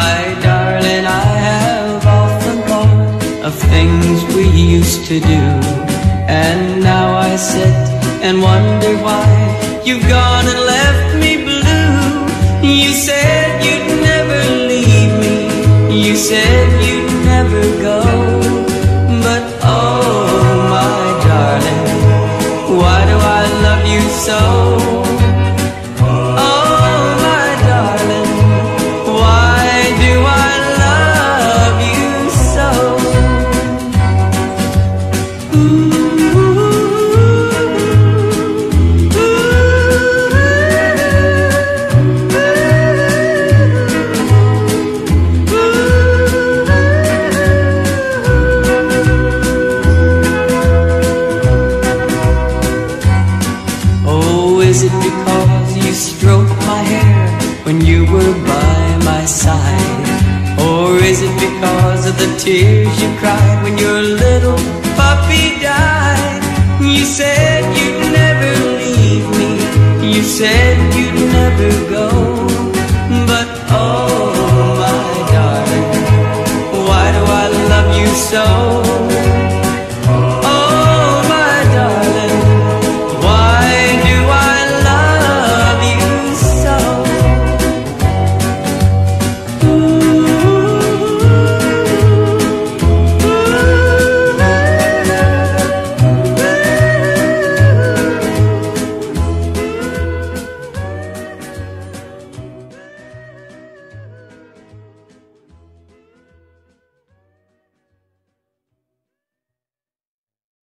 My darling, I have often thought of things we used to do. And now I sit and wonder why you've gone and left me blue. You said you'd never leave me. You said you'd never go. Is it because you stroked my hair when you were by my side? Or is it because of the tears you cried when your little puppy died? You said you'd never leave me. You said you'd never go. But oh, my darling, why do I love you so?